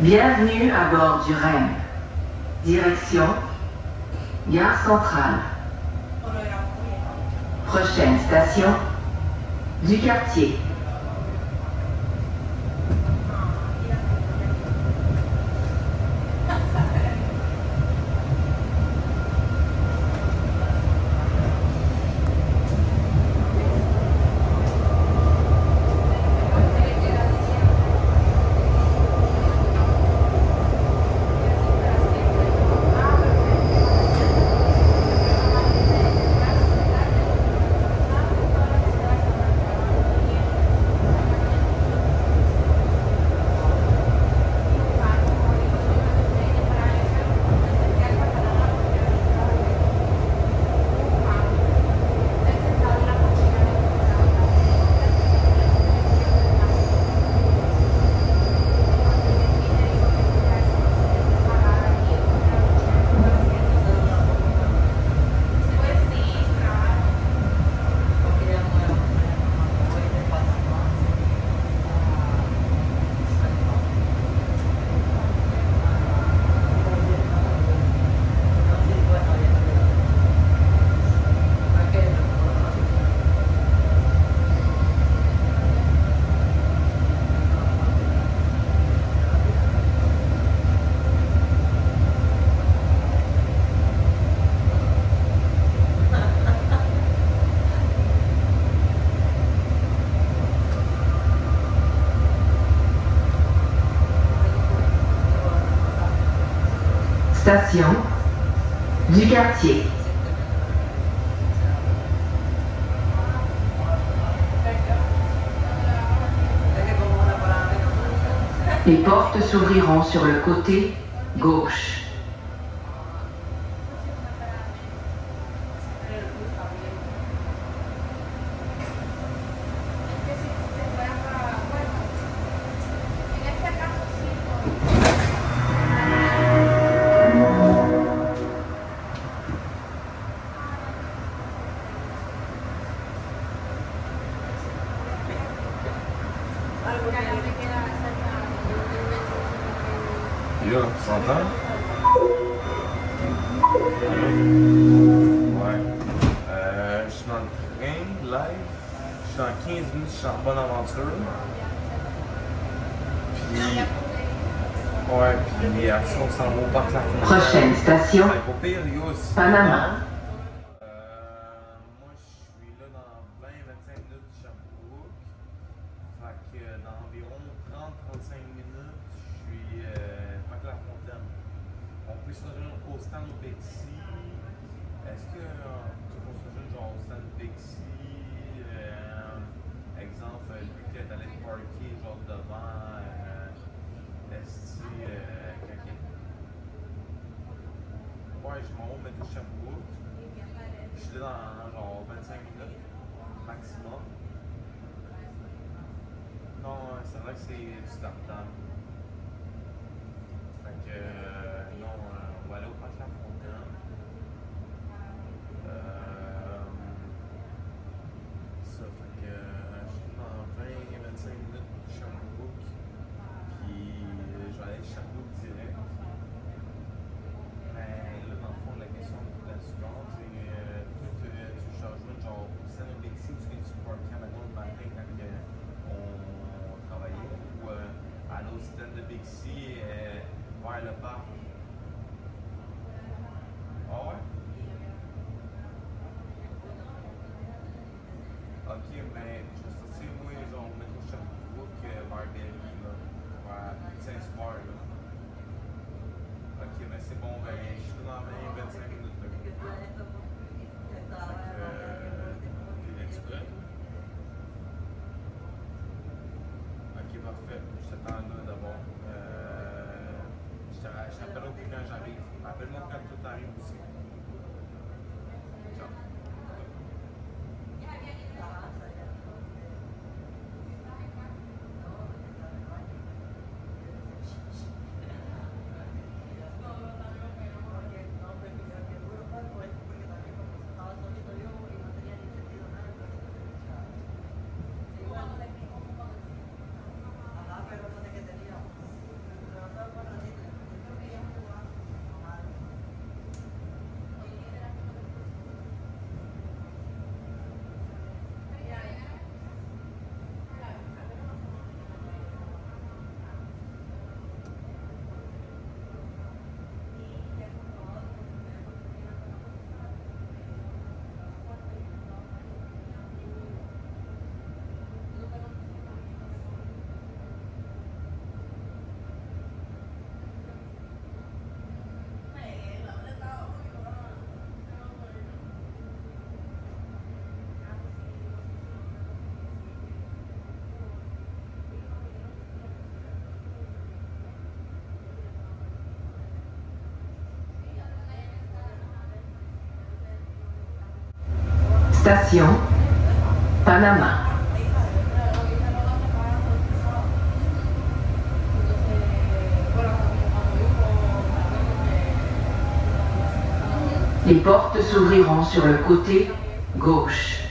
Bienvenue à bord du REM. Direction Gare Centrale. Prochaine station du quartier. du quartier. Les portes s'ouvriront sur le côté gauche. Prochaine station, Panama. 25 minutes maximum. Non, euh, c'est vrai que c'est du tartan. Fait que, euh, non, euh, on va aller au parc la kaynaklar Over. Akimme işte sesimu izonme kuşak buke var belgilo sem sen ok mas se bom ve işte na ve ve sen minutos Avem încă atâta timp. Ciao. Station Panama. Les portes s'ouvriront sur le côté gauche.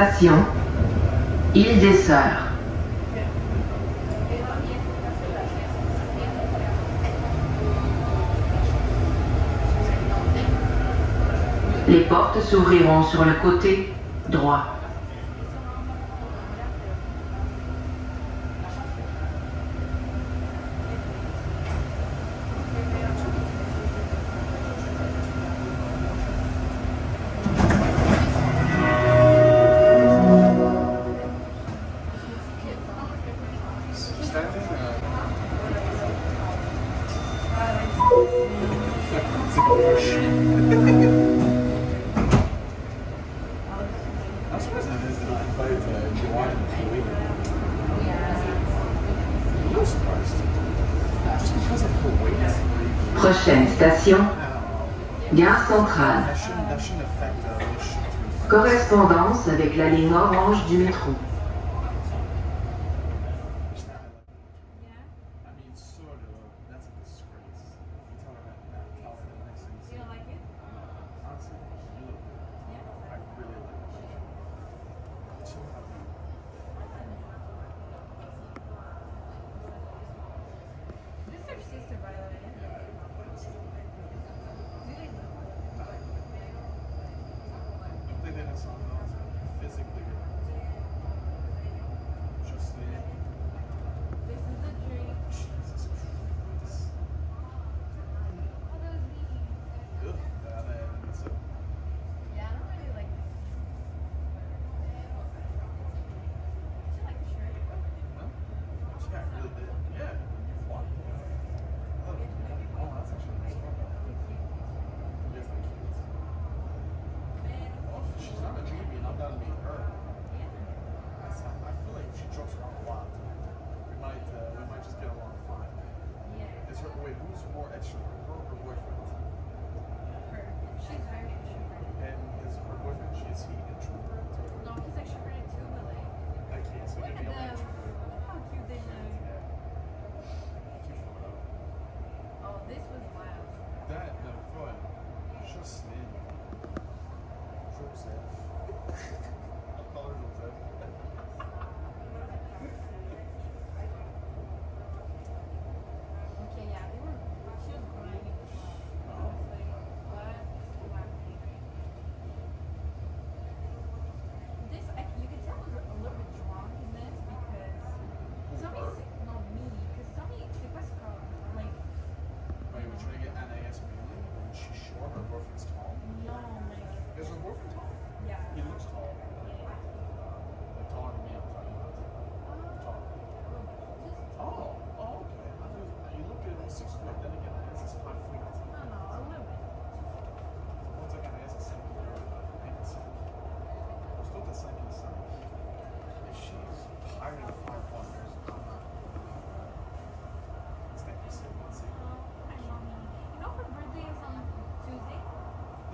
Station Île des Sœurs. Les portes s'ouvriront sur le côté droit. Prochaine station, Gare Centrale. Correspondance avec la ligne orange du métro. is her, wait, who's more extrovert, her or her boyfriend? Her. She's very extroverted. And is her boyfriend, she, is he introvert? No, he's extroverted too, but like. I can't so Look at them. Look how cute they look.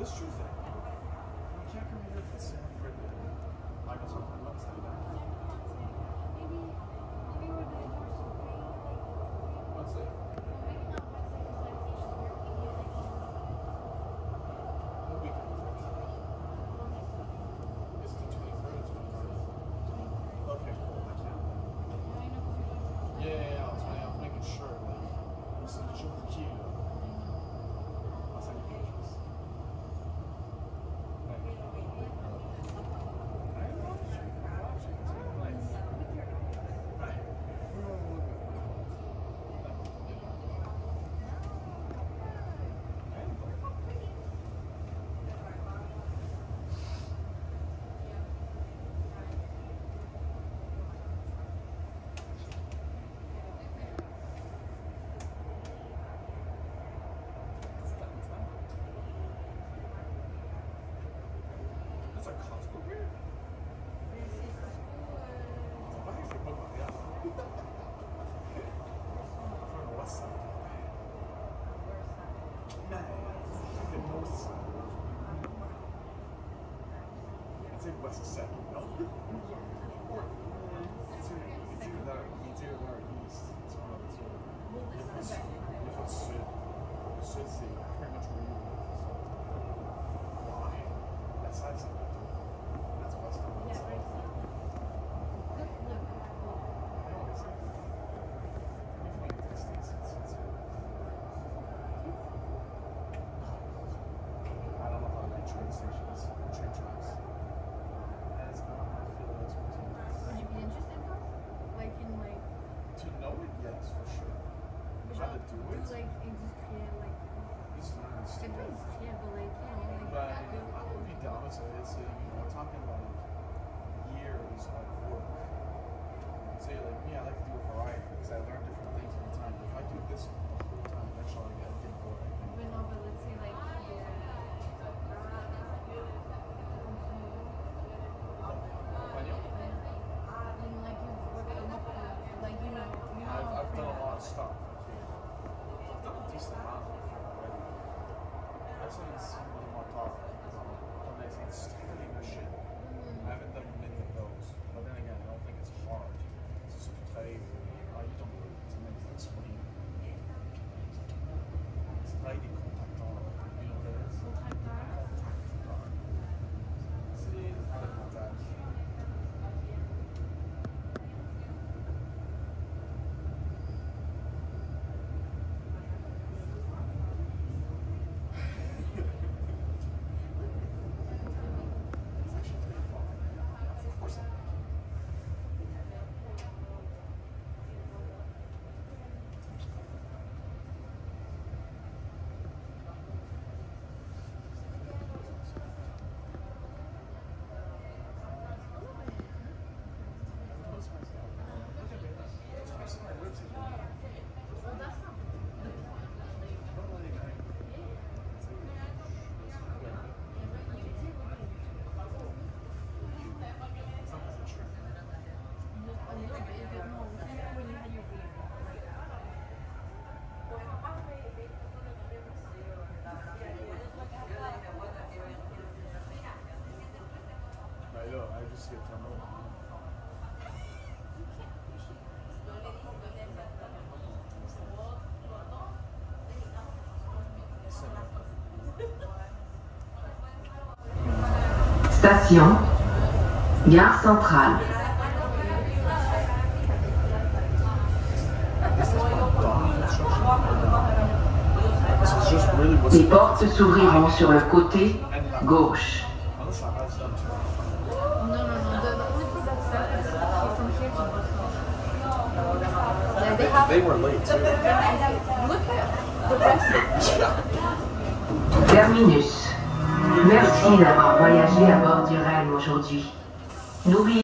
It's true fact. What's the second? No. It's either that or it's either that Station, gare centrale. Les portes s'ouvriront sur le côté gauche. They were late too. Look at the rest. Terminus. Merci d'avoir voyagé à bord du REM aujourd'hui. N'oubliez